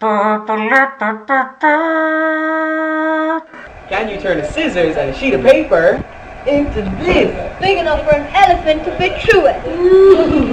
Can you turn a scissors and a sheet of paper into this? Big enough for an elephant to fit through it.